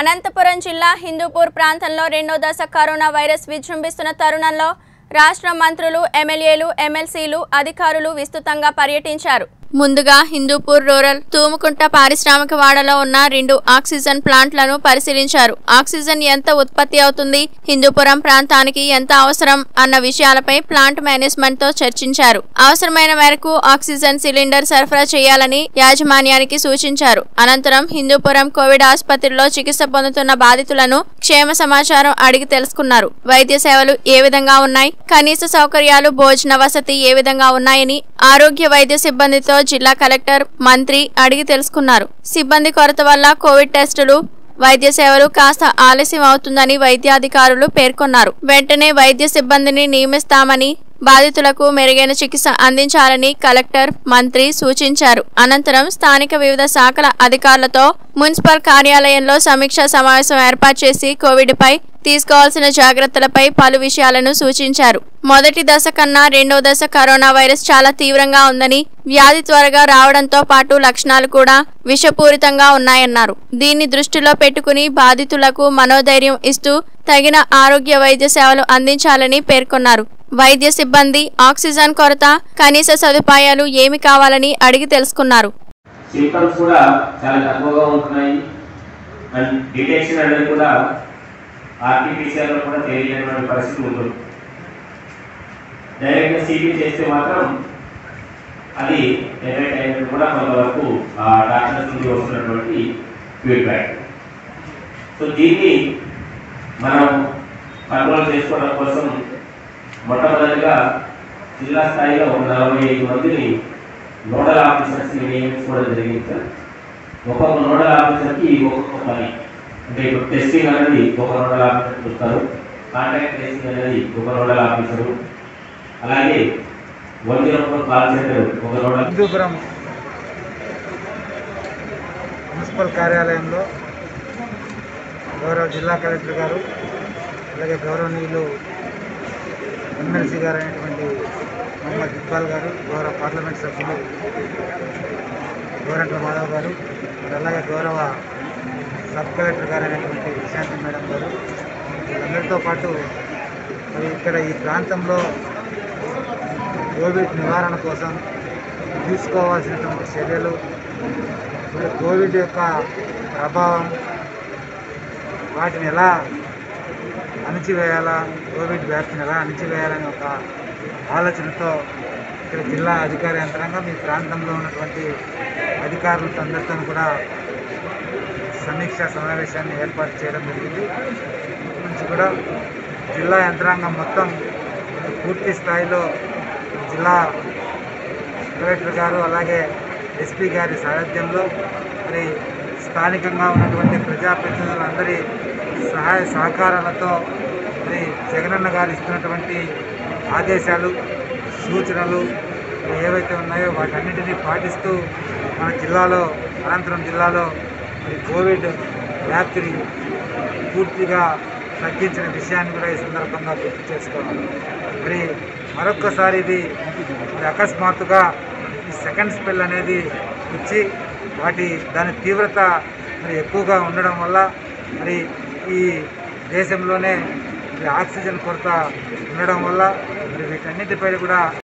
అనంతపురం జిల్లా హిందూపూర్ ప్రాంతంలో రెండో దశ కరోనా వైరస్ విజృంభిస్తున్న తరుణంలో రాష్ట్ర మంత్రులు ఎమ్మెల్యేలు ఎమ్మెల్సీలు అధికారులు విస్తృతంగా పర్యటించారు. ముందుగా హిందూపూర్ రూరల్ తూముకుంట పారిశ్రామిక వాడలో ఉన్న రెండు ఆక్సిజన్ ప్లాంట్లను పరిశీలించారు. ఆక్సిజన్ ఎంత ఉత్పత్తి అవుతుంది? హిందూపురం ప్రాంతానికి ఎంత అవసరం? అన్న విషయాలపై ప్లాంట్ మేనేజ్మెంట్తో చర్చించారు. అవసరమైన మేరకు ఆక్సిజన్ సిలిండర్ సరఫరా చేయాలని యాజమాన్యానికి సూచించారు. అనంతరం హిందూపురం కోవిడ్ ఆసుపత్రిలో చికిత్స పొందుతున్న బాధితులను క్షేమ సమాచారం అడిగి తెలుసుకున్నారు. వైద్య సేవలు ఏ విధంగా ఉన్నాయి? కనీస సౌకర్యాలు భోజన వసతి ఏ విధంగా ఉన్నాయని ఆరోగ్య వైద్య సిబ్బందితో జిల్లా కలెక్టర్ మంత్రి అడిగి తెలుసుకున్నారు. సిబ్బంది కొరత వల్ల కోవిడ్ టెస్టులు వైద్య సేవలు కాస్త ఆలస్యం అవుతుందని వైద్యాధికారులు పేర్కొన్నారు. వెంటనే వైద్య సిబ్బందిని నియమిస్తామని బాధితులకు మెరుగైన చికిత్స అందించాలని కలెక్టర్ మంత్రి సూచించారు. అనంతరం స్థానిక వివిధ శాఖల అధికారులతో మున్సిపల్ కార్యాలయంలో సమీక్షా సమావేశం ఏర్పాటు చేసి కోవిడ్పై తీసుకోవాల్సిన జాగ్రత్తలపై పలు విషయాలను సూచించారు. మొదటి దశ కన్నా రెండో దశ కరోనా వైరస్ చాలా తీవ్రంగా ఉందని వ్యాధి త్వరగా రావడంతో పాటు లక్షణాలు కూడా విషపూరితంగా ఉన్నాయన్నారు. దీన్ని దృష్టిలో పెట్టుకుని బాధితులకు మనోధైర్యం ఇస్తూ తగిన ఆరోగ్య వైద్య సేవలు అందించాలని పేర్కొన్నారు. వైద్య సిబ్బంది ఆక్సిజన్ కొరత కనీస సదుపాయాలు ఏమి కావాలని అడిగి తెలుసుకున్నారు. కూడా చాలా తక్కువగా ఉంటున్నాయి. డిటెక్షన్ అనేది కూడా ఆర్టీపీసీఆర్లో కూడా తెలియనటువంటి పరిస్థితి ఉంటుంది. డైరెక్ట్గా సిబి చేస్తే మాత్రం అది జనరేట్ అయినట్టు కూడా కొంతవరకు ఆ డాక్టర్స్ నుండి వస్తున్నటువంటి ఫీడ్బ్యాక్. సో దీన్ని మనం కంట్రోల్ చేసుకోవడం కోసం మొట్టమొదటిగా జిల్లా స్థాయిలో నలభై ఐదు మందిని నోడల్ ఆఫీసర్స్ని నియమించుకోవడం జరిగింది సార్. ఒక్కొక్క నోడల్ ఆఫీసర్కి ఒక్కొక్క పని. అంటే ఇప్పుడు టెస్టింగ్ అనేది ఒక నోడల్ ఆఫీసర్ చూస్తారు. కాంటాక్ట్ ట్రేసింగ్ అనేది ఒక నోడల్ ఆఫీసరు. అలాగే one zero four call centre ఒక నోడల్ హిందూపురం మున్సిపల్ కార్యాలయంలో గౌరవ జిల్లా కలెక్టర్ గారు అలాగే గౌరవనీయులు ఎమ్మెల్సీ గారు అయినటువంటి మహమ్మద్ ఇక్బాల్ గారు గౌరవ పార్లమెంట్ సభ్యులు గోరంట్ల మాధవ్ గారు అలాగే గౌరవ సబ్ కలెక్టర్ గారు అయినటువంటి విశాంతి మేడం గారు. వీళ్ళందరితో పాటు మరి ఇక్కడ ఈ ప్రాంతంలో కోవిడ్ నివారణ కోసం తీసుకోవాల్సినటువంటి చర్యలు మరి కోవిడ్ యొక్క ప్రభావం వాటిని ఎలా అణిచివేయాలా కోవిడ్ వ్యాప్తిని ఎలా అణిచివేయాలని ఒక ఆలోచనతో ఇక్కడ జిల్లా అధికార యంత్రాంగం ఈ ప్రాంతంలో ఉన్నటువంటి అధికారులతో అందరితో కూడా సమీక్షా సమావేశాన్ని ఏర్పాటు చేయడం జరిగింది. నుంచి కూడా జిల్లా యంత్రాంగం మొత్తం పూర్తి స్థాయిలో జిల్లా కలెక్టర్ గారు అలాగే ఎస్పీ గారి సారథ్యంలో మరి స్థానికంగా ఉన్నటువంటి ప్రజాప్రతినిధులందరి సహాయ సహకారాలతో మరి జగనన్న గారు ఇస్తున్నటువంటి ఆదేశాలు సూచనలు ఏవైతే ఉన్నాయో వాటన్నిటినీ పాటిస్తూ మన జిల్లాలో అనంతరం జిల్లాలో మరి కోవిడ్ వ్యాప్తిని పూర్తిగా తగ్గించిన విషయాన్ని కూడా ఈ సందర్భంగా గుర్తు చేసుకోవాలి. మరి మరొక్కసారి ఇది అకస్మాత్తుగా ఈ సెకండ్ స్పెల్ అనేది వచ్చి వాటి దాని తీవ్రత మరి ఎక్కువగా ఉండడం వల్ల మరి ఈ దేశంలోనే ఆక్సిజన్ కొరత ఉండడం వల్ల మరి వీటన్నిటిపై కూడా